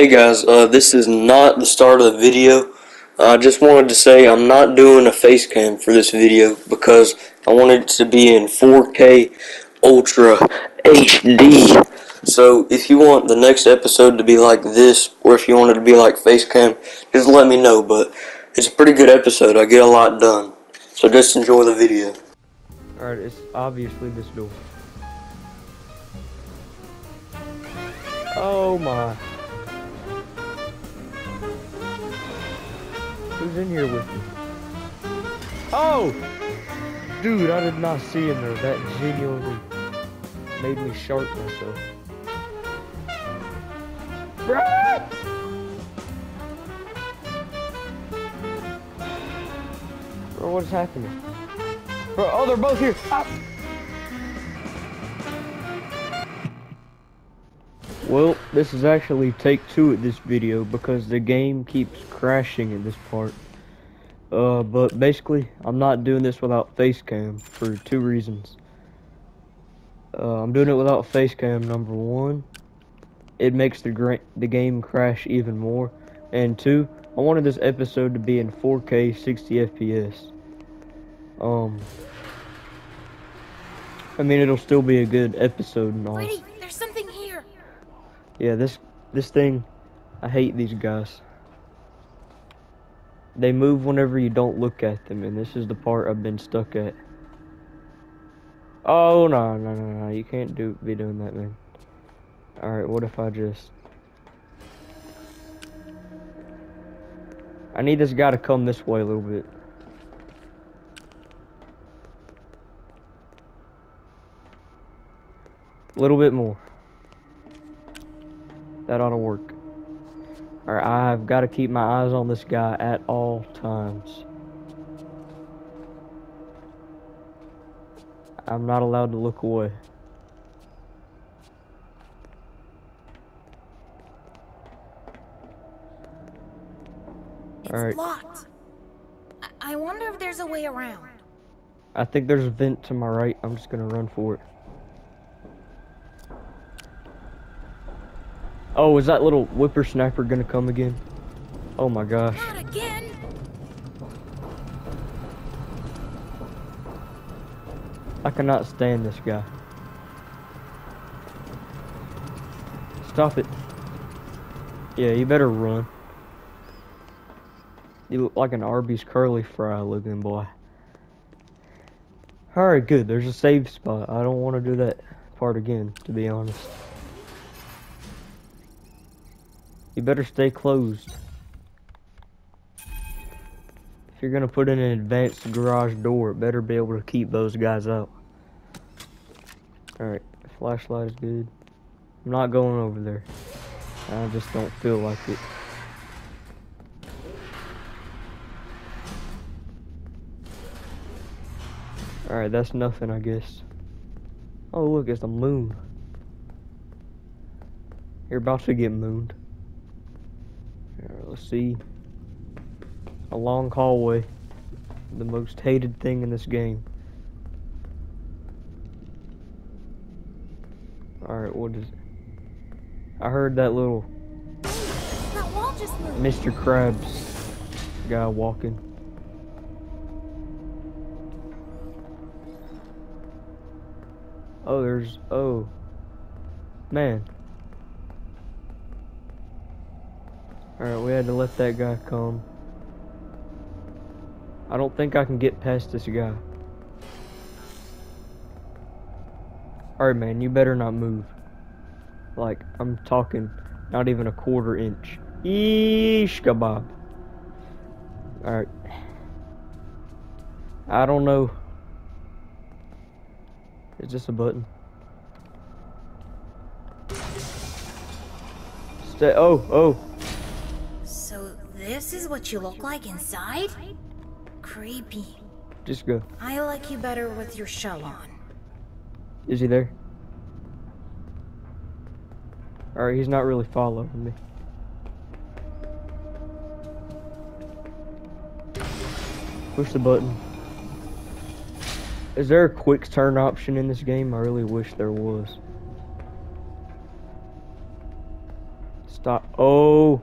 Hey guys, uh, this is not the start of the video. I just wanted to say I'm not doing a face cam for this video because I want it to be in 4K Ultra HD. So if you want the next episode to be like this, or if you want it to be like face cam, just let me know. But it's a pretty good episode. I get a lot done. So just enjoy the video. Alright, it's obviously this door. Oh my. Who's in here with me? Oh! Dude, I did not see him there. That genuinely made me sharp myself. Bruh! Bro, what's happening? Bro, oh, they're both here. Ah. Well, this is actually take two of this video because the game keeps crashing in this part. Uh, but basically, I'm not doing this without face cam for two reasons. Uh, I'm doing it without face cam. Number one, it makes the the game crash even more, and two, I wanted this episode to be in 4K 60 FPS. Um, I mean, it'll still be a good episode and all. Freddy, there's something here. Yeah, this this thing, I hate these guys. They move whenever you don't look at them, and this is the part I've been stuck at. Oh no no no no! You can't do be doing that, man. All right, what if I just? I need this guy to come this way a little bit. A little bit more. That ought to work. Alright, I've got to keep my eyes on this guy at all times. I'm not allowed to look away. It's Alright. locked. I-, I wonder if there's a way around. I think there's a vent to my right. I'm just gonna run for it. Oh, is that little whippersnapper gonna come again? Oh my gosh. Not again. I cannot stand this guy. Stop it. Yeah, you better run. You look like an Arby's curly fry looking boy. Alright, good. There's a save spot. I don't want to do that part again, to be honest. You better stay closed. If you're gonna put in an advanced garage door, it better be able to keep those guys out. Alright, flashlight is good. I'm not going over there. I just don't feel like it. Alright, that's nothing, I guess. Oh, look, it's the moon. You're about to get mooned. Let's see. A long hallway. The most hated thing in this game. Alright, what is it? I heard that little That wall just. Mr. Krabs guy walking. Oh, there's. Oh. Man. Alright, we had to let that guy come. I don't think I can get past this guy. Alright, man, you better not move. Like, I'm talking not even a quarter inch. Yeesh kebab. Alright. I don't know. Is this a button? Stay. Oh, oh. This is what you look like inside? Creepy. Just go. I like you better with your shell on. Is he there? Alright, he's not really following me. Push the button. Is there a quick turn option in this game? I really wish there was. Stop. Oh.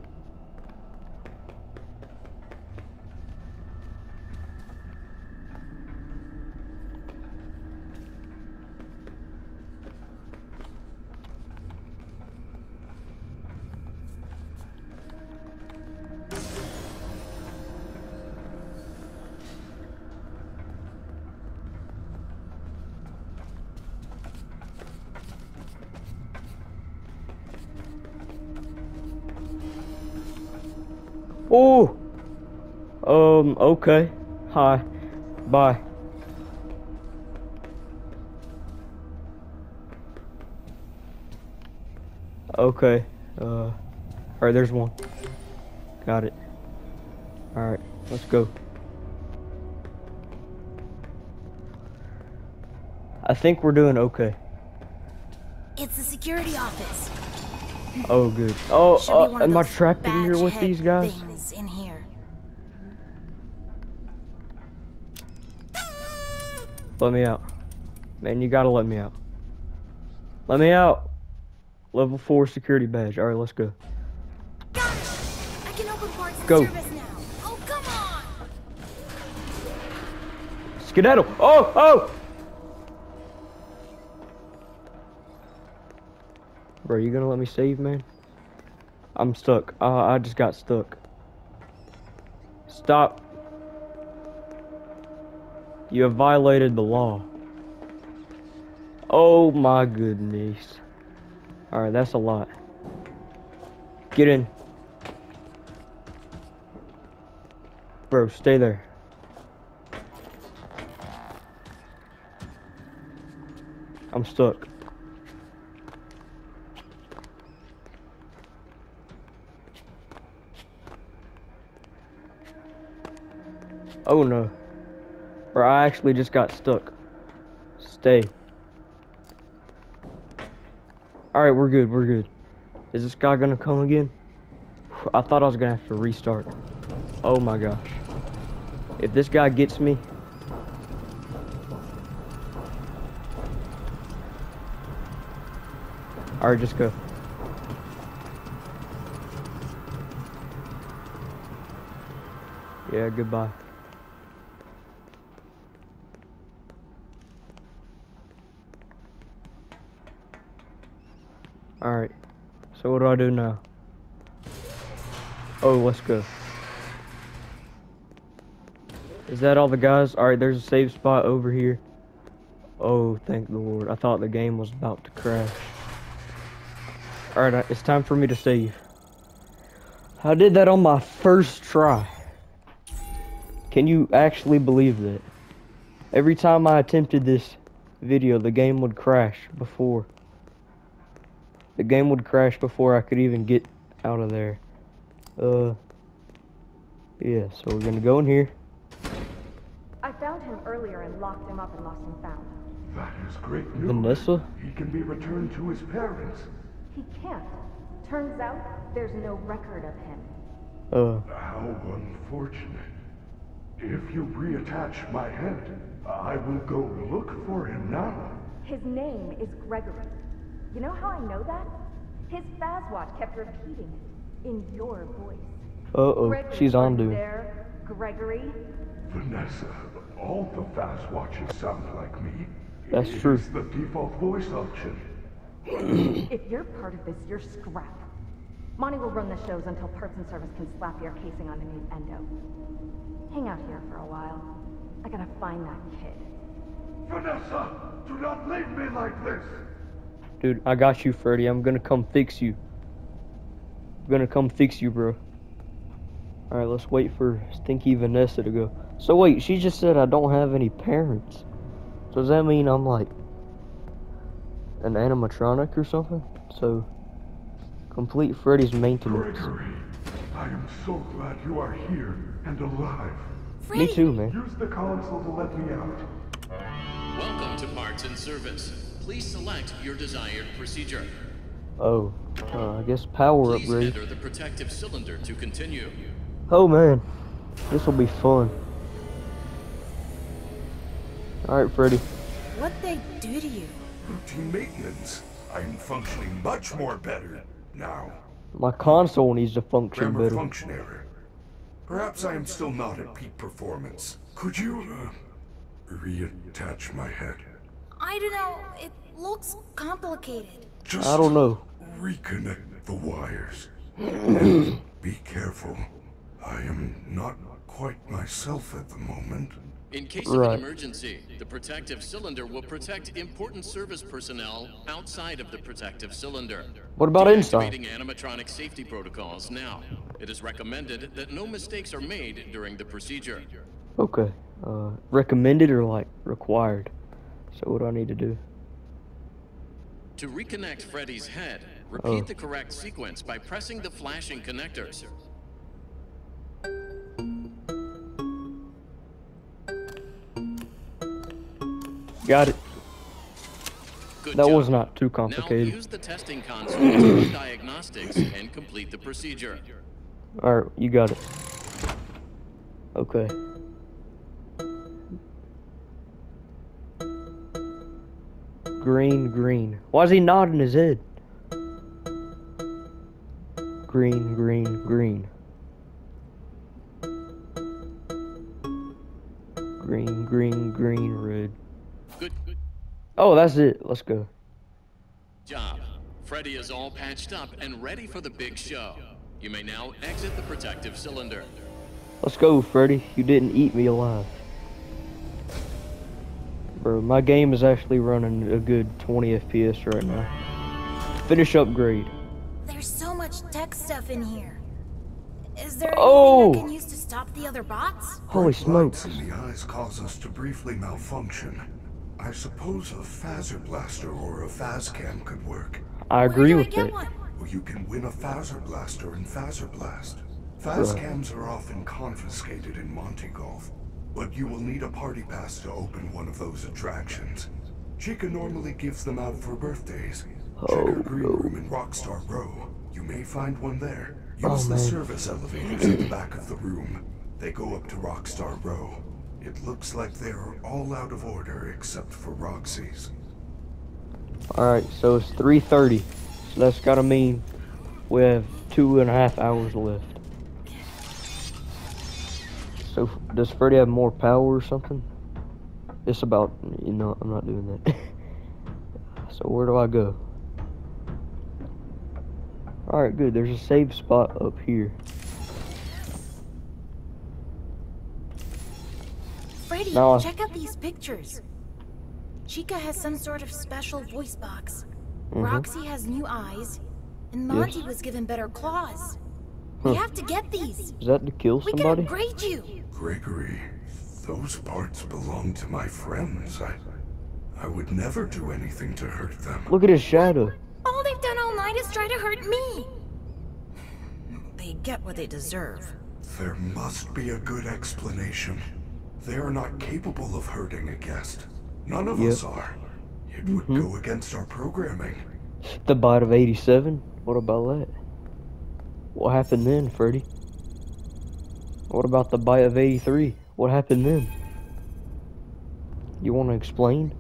Okay. Hi. Bye. Okay. Uh. All right. There's one. Got it. All right. Let's go. I think we're doing okay. It's the security office. Oh, good. Oh, uh, am I trapped in here with these guys? Things in here. Let me out. Man, you gotta let me out. Let me out. Level 4 security badge. Alright, let's go. Got it! I can open parts Go. service now. Oh, come on! Skedaddle! Oh! Oh! Bro, you gonna let me save, man? I'm stuck. Uh, I just got stuck. Stop. You have violated the law. Oh my goodness. Alright, that's a lot. Get in. Bro, stay there. I'm stuck. Oh no. Or I actually just got stuck. Stay. Alright, we're good, we're good. Is this guy gonna come again? I thought I was gonna have to restart. Oh my gosh. If this guy gets me, Alright, just go. Yeah, goodbye. Alright. So what do I do now? Oh, let's go. Is that all the guys? Alright, there's a safe spot over here. Oh, thank the Lord. I thought the game was about to crash. Alright, it's time for me to save. I did that on my first try. Can you actually believe that? Every time I attempted this video, the game would crash before. The game would crash before I could even get out of there. Uh, yeah, so we're gonna go in here. I found him earlier and locked him up and lost and found. That is great news. Vanessa? He can be returned to his parents. He can't. Turns out there's no record of him. Uh, How unfortunate. If you reattach my head, I will go look for him now. His name is Gregory. You know how I know that? His Fazwatch kept repeating it in your voice. uh-oh, Gregory, she's on you dude. there, Gregory? Vanessa, all the Fazwatches sound like me. That's It true. It's the default voice option. If you're part of this, you're scrap. Monty will run the shows until Parts and Service can slap your casing on a new endo. Hang out here for a while. I gotta find that kid. Vanessa, do not leave me like this. Dude, I got you, Freddy. I'm gonna come fix you. I'm gonna come fix you, bro. Alright, let's wait for Stinky Vanessa to go. So wait, she just said I don't have any parents. So does that mean I'm like an animatronic or something? So complete Freddy's maintenance. Gregory, I am so glad you are here and alive. Me too, man. Use the console to let me out. Welcome to Parts and Service. Please select your desired procedure. Oh, uh, I guess power Please upgrade. enter the protective cylinder to continue. Oh man, this will be fun. Alright, Freddy. What they do to you? Routine maintenance. I am functioning much more better now. My console needs to function Grammar better. function error. Perhaps I am still not at peak performance. Could you, uh, reattach my head? I don't know. It looks complicated. Just I don't know. reconnect the wires. and be careful. I am not quite myself at the moment. In case of an emergency, the protective cylinder will protect important service personnel outside of the protective cylinder. What about inside? Deactivating animatronic safety protocols now. It is recommended that no mistakes are made during the procedure. Okay. Uh, recommended or like required? So what do I need to do? To reconnect Freddy's head, repeat Oh. the correct sequence by pressing the flashing connectors. Got it. Good That job. was not too complicated. Now use the testing console to diagnostics and complete the procedure. Alright, you got it. Okay. Green, green. Why is he nodding his head? Green, green, green. Green, green, green, red. Good, good Oh, that's it. Let's go. job. Freddy is all patched up and ready for the big show. You may now exit the protective cylinder. Let's go, Freddy. You didn't eat me alive. Bro, my game is actually running a good 20 FPS right now. Finish upgrade. There's so much tech stuff in here. Is there anything Oh! I can use to stop the other bots? Holy Bright lights smokes. in the eyes cause us to briefly malfunction. I suppose a Fazer Blaster or a Faz-Cam could work. I agree with I get that. one? Or you can win a Fazer Blaster in Fazer Blast. Faz-Cams are often confiscated in Monty Golf, but you will need a party pass to open one of those attractions. Chica normally gives them out for birthdays. Check her oh, green room in Rockstar Row. You may find one there. Use Oh, the service elevators at the back of the room. They go up to Rockstar Row. It looks like they're all out of order except for Roxy's. Alright, so it's 3.30. So that's gotta mean we have two and a half hours left. So, does Freddy have more power or something? It's about, you know, I'm not doing that. so where do I go? Alright, good. There's a save spot up here. Freddy, Now I- check out these pictures. Chica has some sort of special voice box. Mhm. Roxy has new eyes, and Monty was given better claws. We have to get these. Is that to kill somebody? We can somebody? upgrade you. Gregory, those parts belong to my friends. I, I would never do anything to hurt them. Look at his shadow. All they've done all night is try to hurt me. They get what they deserve. There must be a good explanation. They are not capable of hurting a guest. None of Yep. us are. It would mm-hmm. go against our programming. The bite of 87? What about that? What happened then, Freddy? What about the bite of 83? What happened then? You want to explain?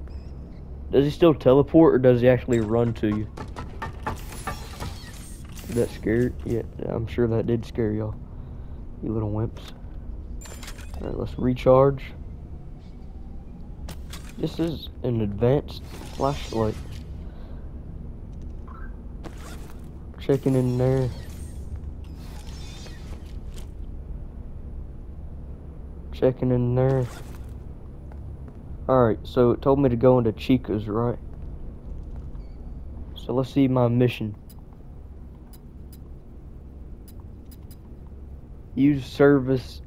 Does he still teleport or does he actually run to you? Did that scare Yeah, I'm sure that did scare y'all. You little wimps. Alright, let's recharge. This is an advanced flashlight. Checking in there. Checking in there. Alright, so it told me to go into Chica's, right? So let's see my mission. Use service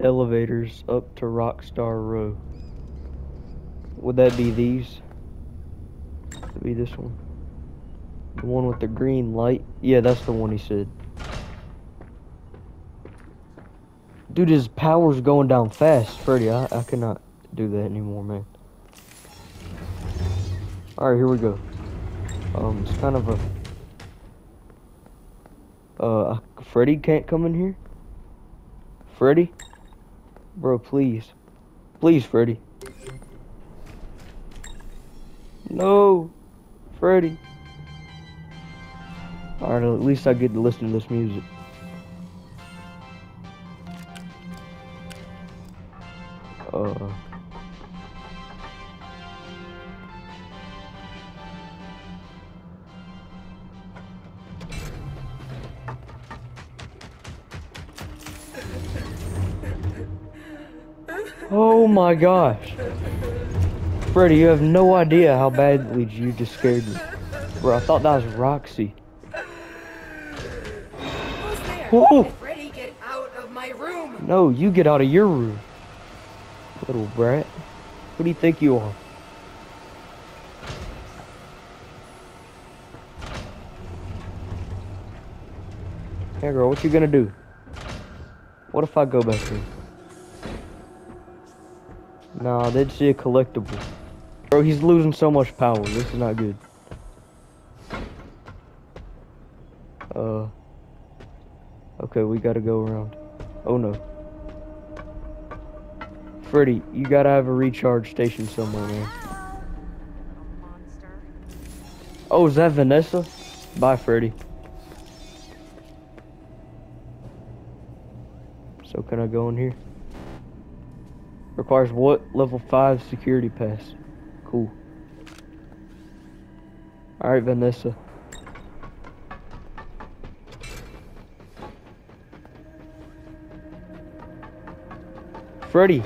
elevators up to Rockstar Row. Would that be these? Could be this one. The one with the green light? Yeah, that's the one he said. Dude, his power's going down fast, Freddy. I, I cannot do that anymore, man. Alright, here we go. Um, it's kind of a... Uh, Freddy can't come in here? Freddy? Bro, please. Please, Freddy. No! Freddy. Alright, at least I get to listen to this music. Uh. Oh my gosh. Freddy, you have no idea how badly you just scared me. Bro, I thought that was Roxy. Whoa! Freddy, get out of my room! No, you get out of your room. Little brat. Who do you think you are? Hey girl, what you gonna do? What if I go back there? Nah, they'd see a collectible. Bro, he's losing so much power. This is not good. Uh. Okay, we gotta go around. Oh no. Freddy, you gotta have a recharge station somewhere, man. Oh, is that Vanessa? Bye, Freddy. So can I go in here? Requires what? Level 5 security pass. Cool. Alright, Vanessa. Freddy.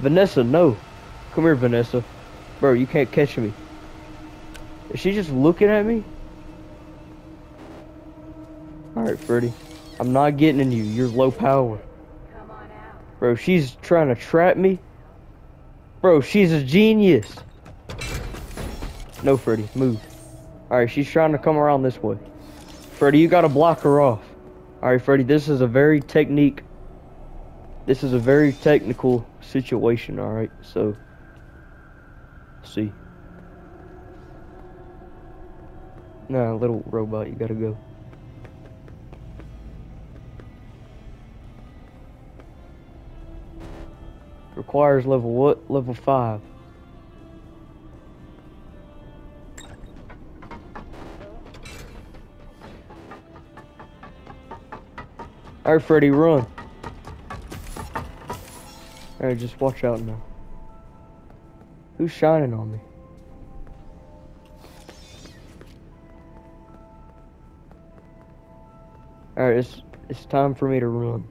Vanessa, no. Come here, Vanessa. Bro, you can't catch me. Is she just looking at me? Alright, Freddy. I'm not getting in you. You're low power. Bro, she's trying to trap me. Bro, she's a genius. No, Freddy, move. Alright, she's trying to come around this way. Freddy, you gotta block her off. Alright, Freddy, this is a very technique. This is a very technical situation, alright? So, see. Nah, little robot, you gotta go. Requires level what? Level 5. Alright, Freddy, run. Alright, just watch out now. Who's shining on me? Alright, it's it's time for me to run.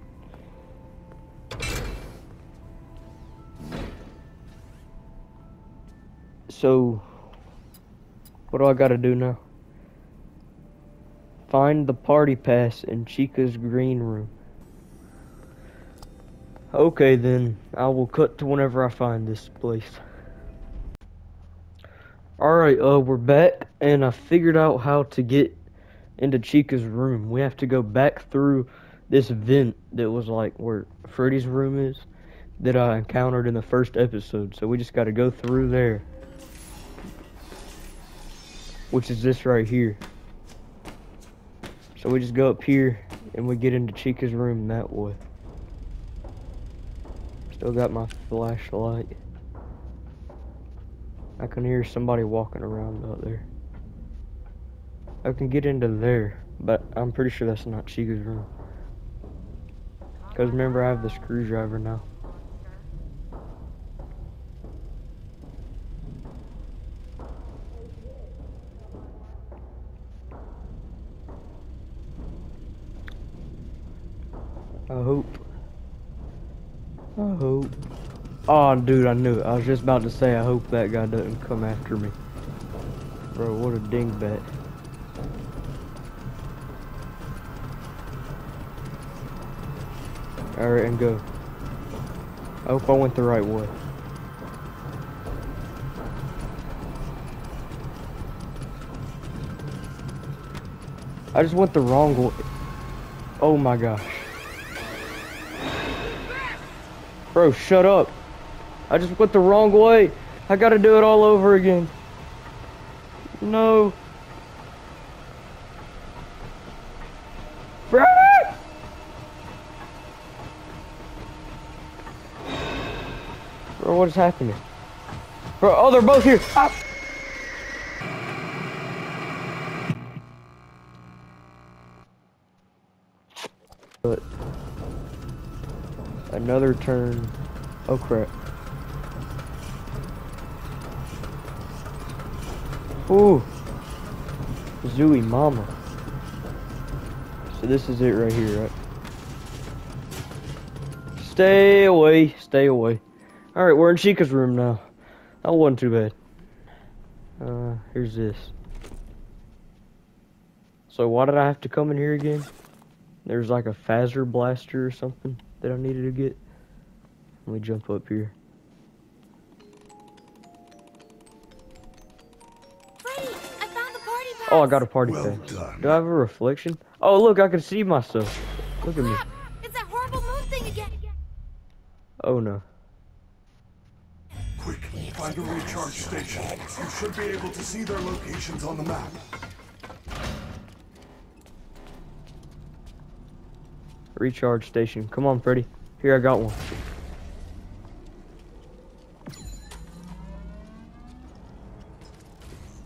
So, what do I gotta do now? Find the party pass in Chica's green room. Okay then, I will cut to whenever I find this place. Alright, uh, we're back, and I figured out how to get into Chica's room. We have to go back through this vent that was like where Freddy's room is that I encountered in the first episode. So we just gotta go through there. Which is this right here. So we just go up here and we get into Chica's room that way. Still got my flashlight. I can hear somebody walking around out there. I can get into there, but I'm pretty sure that's not Chica's room. Because remember, I have the screwdriver now. I hope. I hope. Oh, dude, I knew it. I was just about to say, I hope that guy doesn't come after me. Bro, what a dingbat. Alright, and go. I hope I went the right way. I just went the wrong way. Oh my gosh. Bro, shut up. I just went the wrong way. I gotta do it all over again. No. Freddy! Bro, what is happening? Bro, oh, they're both here. Ah. Another turn. Oh crap. Ooh. Zooey mama. So this is it right here, right? Stay away, stay away. Alright, we're in Chica's room now. That wasn't too bad. Uh, here's this. So why did I have to come in here again? There's like a Fazer Blaster or something that I needed to get. Let me jump up here. Freddy, I found the party pass. Oh, I got a party Well pass. done. Do I have a reflection? Oh, look, I can see myself. Look at me. It's that horrible moon thing again. Oh no. Quick, find a recharge station. You should be able to see their locations on the map. Recharge station. Come on, Freddy. Here, I got one.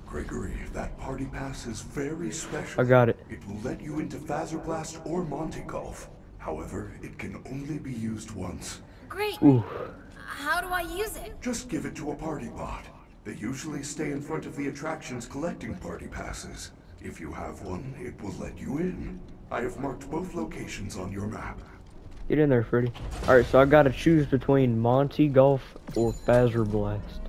Gregory, that party pass is very special. I got it. It will let you into Fazer Blast or Monty Golf. However, it can only be used once. Great. Ooh. How do I use it? Just give it to a party bot. They usually stay in front of the attractions collecting party passes. If you have one, it will let you in. I have marked both locations on your map. Get in there, Freddy. Alright, so I gotta choose between Monty Golf or Fazer Blast.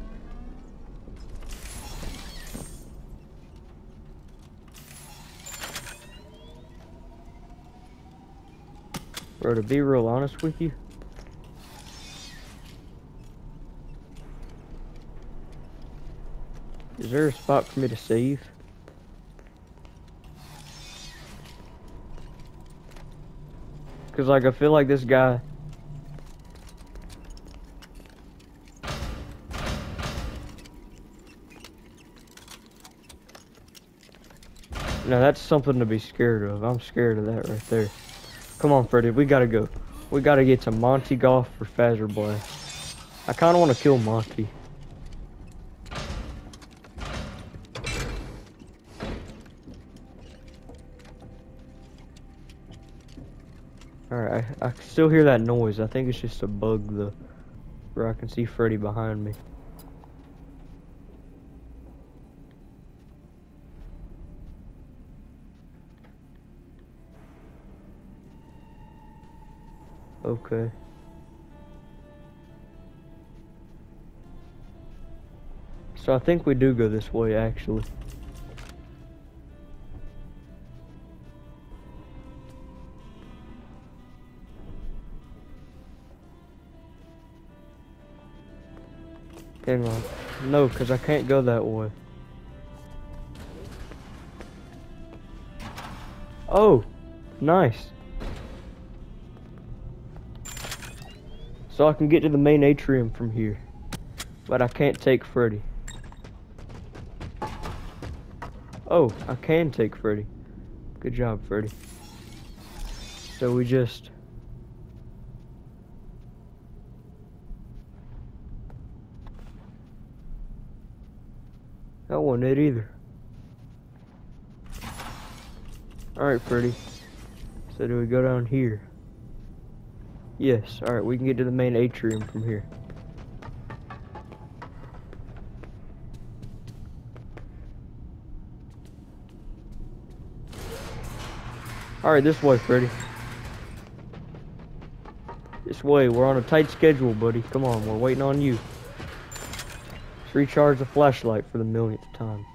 Bro, to be real honest with you, is there a spot for me to save? Cause like I feel like this guy Now that's something to be scared of. I'm scared of that right there. Come on, Freddy, we gotta go. We gotta get to Monty Golf for Fazer Blast. I kinda wanna kill Monty. Alright, I, I still hear that noise. I think it's just a bug though. Where I can see Freddy behind me. Okay. So I think we do go this way actually. On. No, because I can't go that way. Oh, nice. So I can get to the main atrium from here. But I can't take Freddy. Oh, I can take Freddy. Good job, Freddy. So we just... That wasn't it either. Alright, Freddy. So do we go down here? Yes, alright, we can get to the main atrium from here. Alright, this way, Freddy. This way, we're on a tight schedule, buddy. Come on, we're waiting on you. Recharge the flashlight for the millionth time.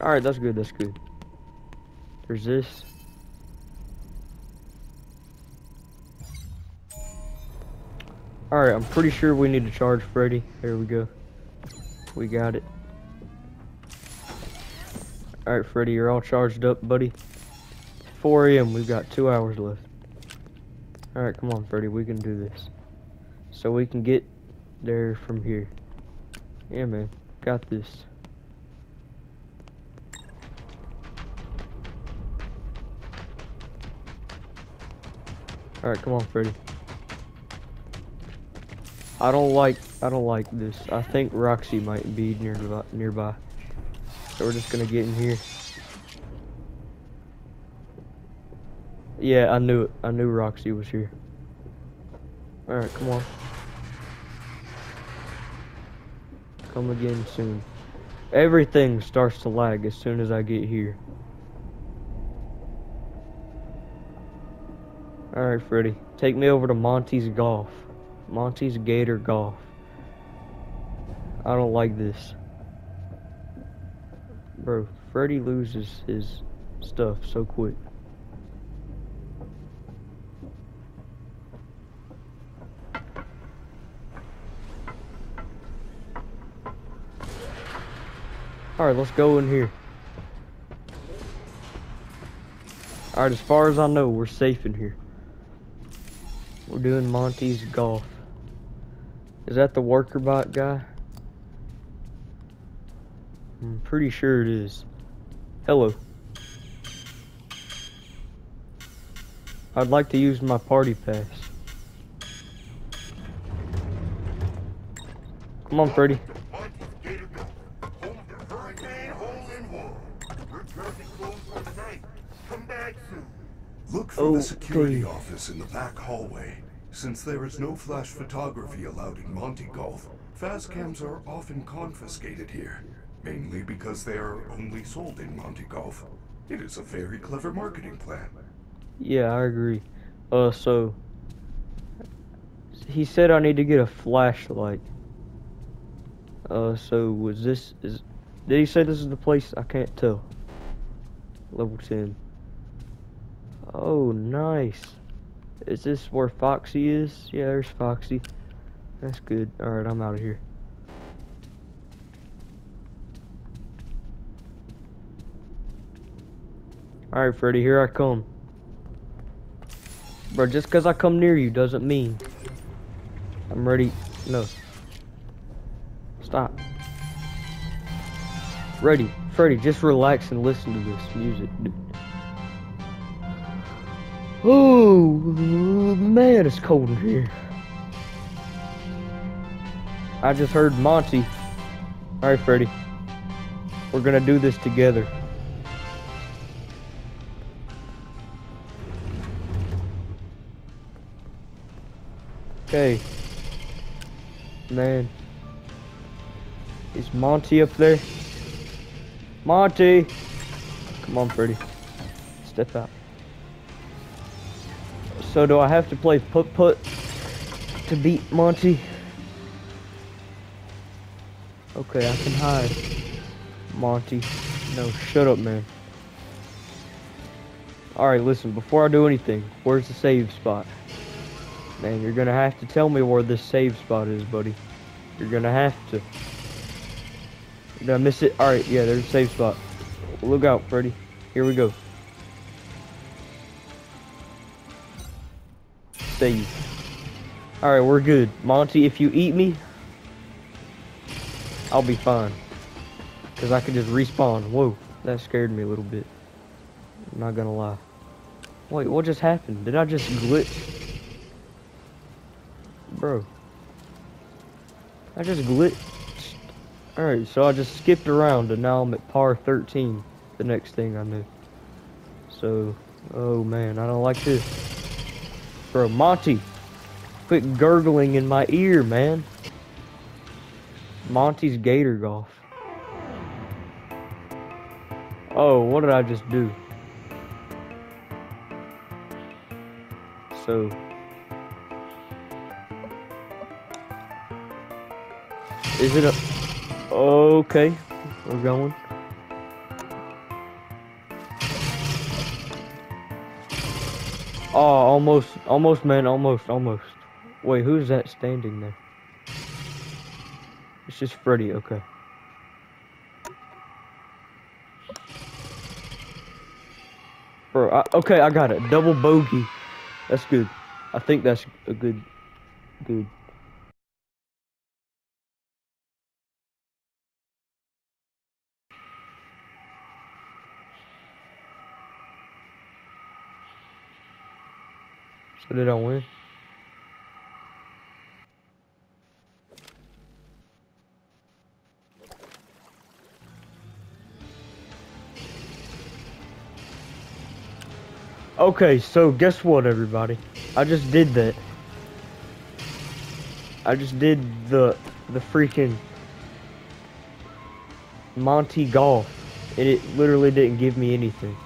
Alright, that's good, that's good. There's this. Alright, I'm pretty sure we need to charge Freddy. There we go. We got it. Alright, Freddy, you're all charged up, buddy. 4 a.m. We've got two hours left. Alright, come on, Freddy. We can do this. So we can get there from here. Yeah, man. Got this. Alright, come on, Freddy. I don't like I don't like this. I think Roxy might be nearby nearby. So we're just gonna get in here. Yeah, I knew it. I knew Roxy was here. Alright, come on. Come again soon. Everything starts to lag as soon as I get here. Alright, Freddy. Take me over to Monty's Golf. Monty's Gator Golf. I don't like this. Bro, Freddy loses his stuff so quick. Alright, let's go in here. Alright, as far as I know, we're safe in here. We're doing Monty's golf. Is that the worker bot guy? I'm pretty sure it is. Hello. I'd like to use my party pass. Come on, Freddy. Look for the security Okay. office in the back hallway. Since there is no flash photography allowed in Monty Golf, Faz-Cams are often confiscated here, mainly because they are only sold in Monty Golf. It is a very clever marketing plan. Yeah, I agree. Uh, so he said I need to get a flashlight. Uh, so was this is? Did he say this is the place? I can't tell. Level ten. Oh, nice. Is this where Foxy is? Yeah, there's Foxy. That's good. All right, I'm out of here. All right, Freddy, here I come. Bro, just because I come near you doesn't mean I'm ready. No. Stop. Ready. Freddy, just relax and listen to this music, dude. Oh, man, it's cold in here. I just heard Monty. Alright, Freddy. We're gonna do this together. Okay. Man. Is Monty up there? Monty! Come on, Freddy. Step out. So do I have to play put put to beat Monty? Okay, I can hide. Monty. No, shut up, man. Alright, listen, before I do anything, where's the save spot? Man, you're gonna have to tell me where this save spot is, buddy. You're gonna have to. Did I miss it? Alright, yeah, there's a save spot. Look out, Freddy. Here we go. Alright, we're good. Monty, if you eat me, I'll be fine. Because I can just respawn. Whoa, that scared me a little bit. I'm not gonna lie. Wait, what just happened? Did I just glitch? Bro. I just glitched. Alright, so I just skipped around and now I'm at par 13. The next thing I knew. So, oh man, I don't like this. Bro, Monty. Quit gurgling in my ear, man. Monty's Gator Golf. Oh, what did I just do? So. Is it a. Okay. We're going. Oh, almost. Almost, man. Almost. Almost. Wait, who's that standing there? It's just Freddy. Okay. Bro, I, okay, I got it. Double bogey. That's good. I think that's a good, good. So did I win? Okay, so guess what, everybody? I just did that. I just did the the freaking Monty Golf, and it literally didn't give me anything.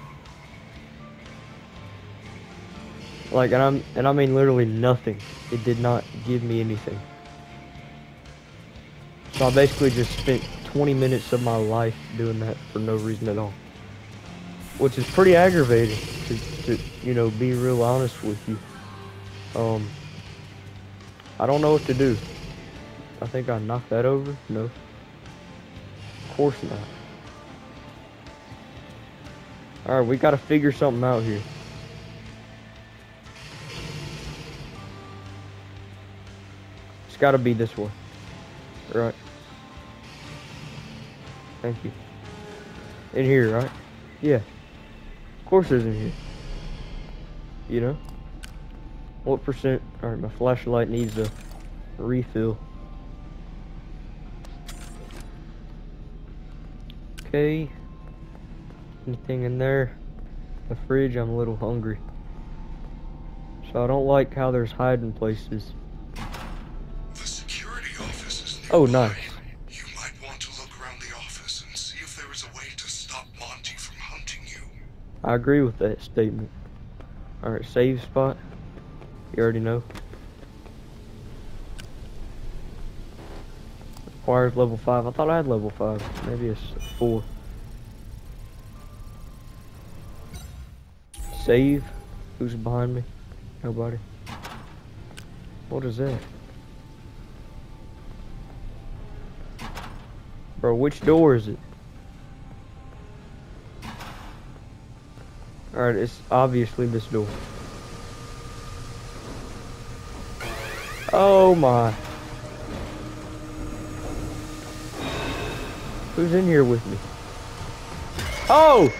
Like, and I'm and I mean literally nothing. It did not give me anything. So I basically just spent 20 minutes of my life doing that for no reason at all. Which is pretty aggravating to, to you know, be real honest with you. Um, I don't know what to do. I think I knocked that over. No. Of course not. Alright, we gotta figure something out here. Gotta be this way. Right. Thank you. In here, right? Yeah. Of course it's in here. You know? What percent? Alright, my flashlight needs a refill. Okay. Anything in there? The fridge, I'm a little hungry. So I don't like how there's hiding places. Oh, no. You might want to look around the office and see if there is a way to stop Monty from hunting you. I agree with that statement. Alright, save spot. You already know. Requires level 5. I thought I had level 5. Maybe it's 4. Save. Who's behind me? Nobody. What is that? Bro, which door is it? Alright, it's obviously this door. Oh my. Who's in here with me? Oh!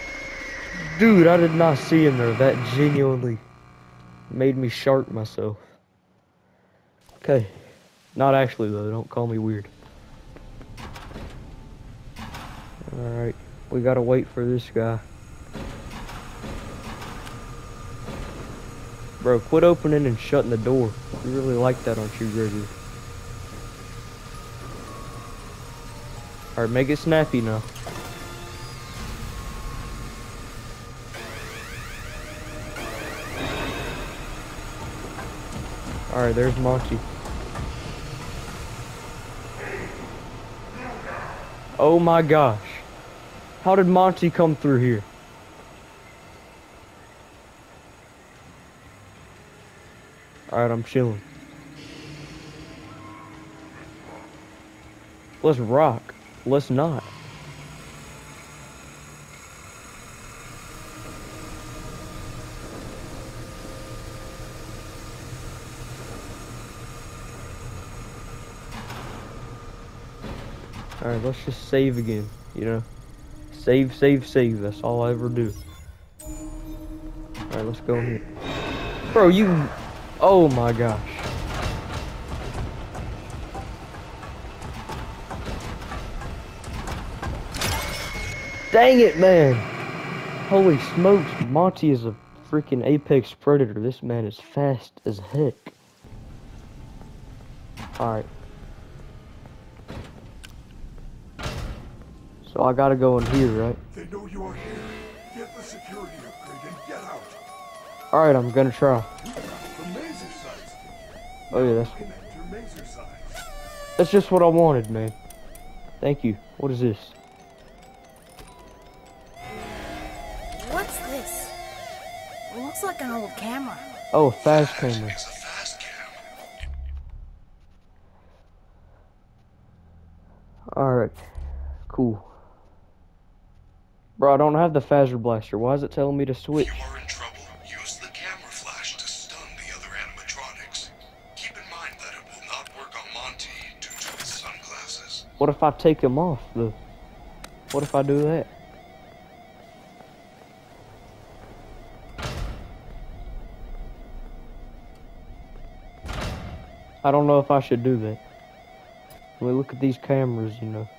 Dude, I did not see him there. That genuinely made me shark myself. Okay. Not actually though, don't call me weird. Alright, we gotta wait for this guy. Bro, quit opening and shutting the door. You really like that, aren't you, Gregory? Alright, make it snappy now. Alright, there's Monty. Oh my gosh. How did Monty come through here? Alright, I'm chilling. Let's rock. Let's not. Alright, let's just save again, you know? Save, save, save. That's all I ever do. Alright, let's go here. Bro, you... Oh my gosh. Dang it, man! Holy smokes, Monty is a freaking apex predator. This man is fast as heck. Alright. So I gotta go in here, right? They know you are here. Get the security upgrade and get out. Alright, I'm gonna try. The maser sights. Oh yeah, that's Connect your Mazercise. that's just what I wanted, man. Thank you. What is this? What's this? It looks like an old camera. Oh, Faz-Camera. A Faz-Cam. Alright. Cool. Bro, I don't have the Fazer Blaster. Why is it telling me to switch? You are in trouble, use the camera flash to stun the other animatronics. Keep in mind that it will not work on Monty due to his sunglasses. What if I take him off, though? What if I do that? I don't know if I should do that. I mean, look at these cameras, you know.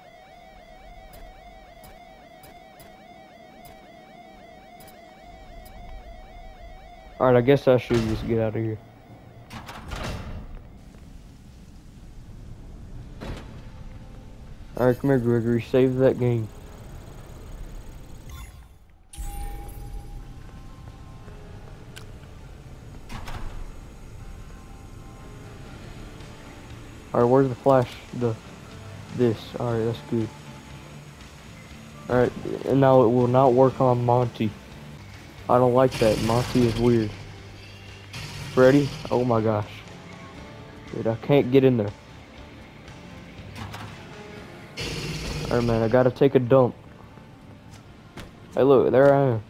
Alright, I guess I should just get out of here. Alright, come here, Gregory. Save that game. Alright, where's the flash? The this. Alright, that's good. Alright, and now it will not work on Monty. I don't like that. Monty is weird. Freddy? Oh my gosh. Dude, I can't get in there. Alright man, I gotta take a dump. Hey look, there I am.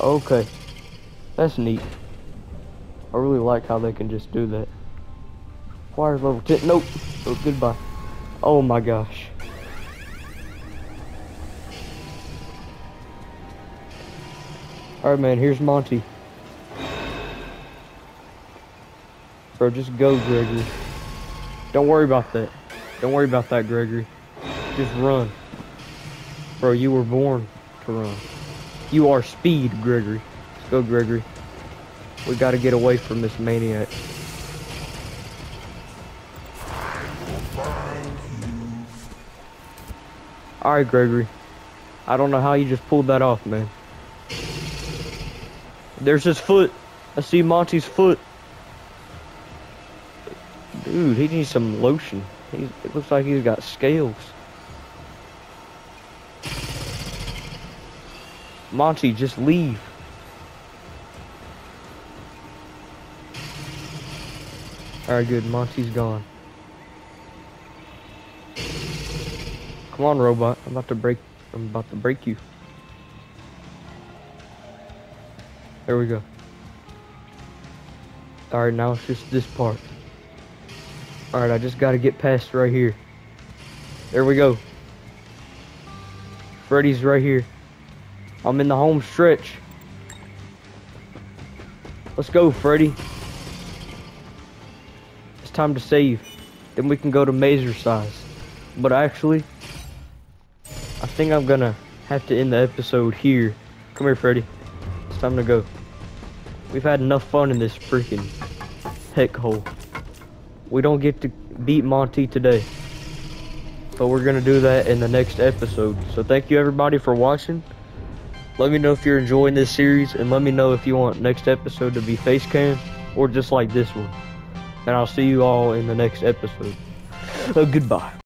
Okay. That's neat. I really like how they can just do that. Wires level 10. Nope. Oh, goodbye. Oh my gosh. Alright, man. Here's Monty. Bro, just go, Gregory. Don't worry about that. Don't worry about that, Gregory. Just run. Bro, you were born to run. You are speed, Gregory. Let's go, Gregory. We gotta get away from this maniac. Alright, Gregory. I don't know how you just pulled that off, man. There's his foot. I see Monty's foot. Dude, he needs some lotion. He's, it looks like he's got scales. Monty, just leave. Alright, good. Monty's gone. Come on, robot. I'm about to break. I'm about to break you. There we go. Alright, now it's just this part. Alright, I just gotta get past right here. There we go. Freddy's right here. I'm in the home stretch. Let's go, Freddy. It's time to save. Then we can go to Mazercise. But actually, I think I'm gonna have to end the episode here. Come here, Freddy. It's time to go. We've had enough fun in this freaking heck hole. We don't get to beat Monty today. But we're gonna do that in the next episode. So thank you everybody for watching. Let me know if you're enjoying this series and let me know if you want next episode to be face cam or just like this one. And I'll see you all in the next episode. Uh, goodbye.